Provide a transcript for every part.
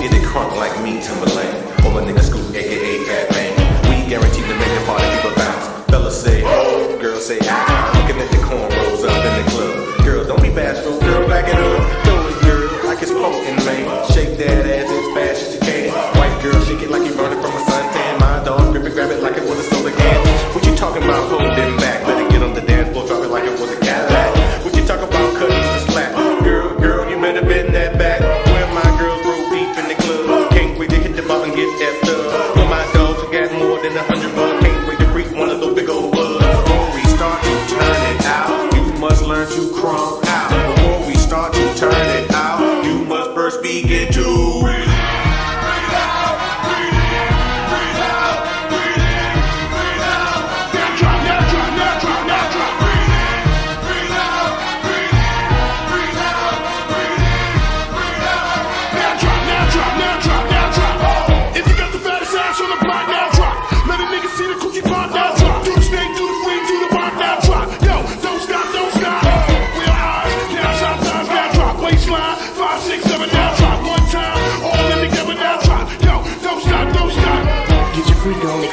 get it crunk like me, Timbaland. Or my nigga Scoop, aka Fatman. We guaranteed to make the party people bounce. Fellas say, oh, girls say, ah. Looking at the cornrows up in the club. Girl, don't be bashful, girl, back it up. Throw it, girl, like it's poking, man. Shake that ass as fast as you can. White girl, shake it like you burning from a suntan. My dog, grip it, grab it like it was a soda can. What you talking about holding back? we get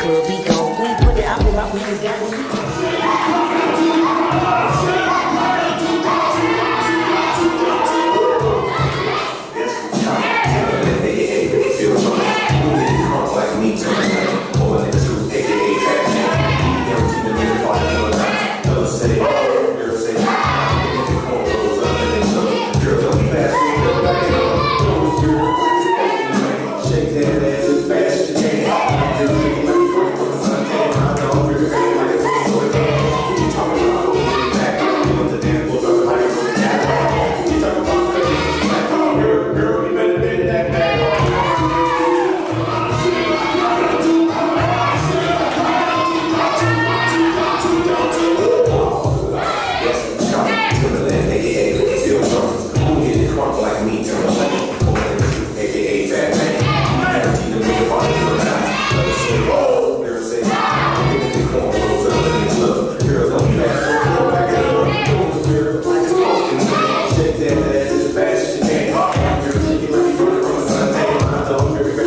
where we go. We put it out with my wings. Everybody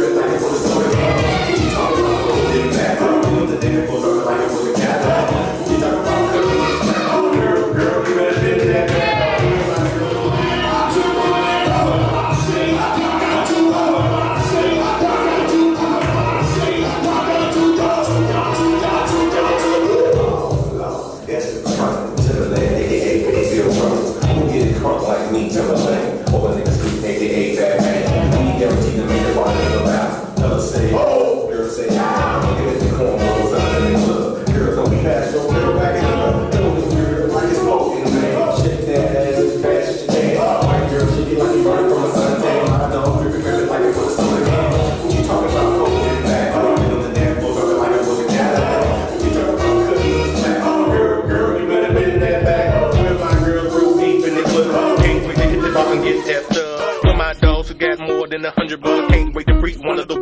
a hundred, but I can't wait to breathe one of the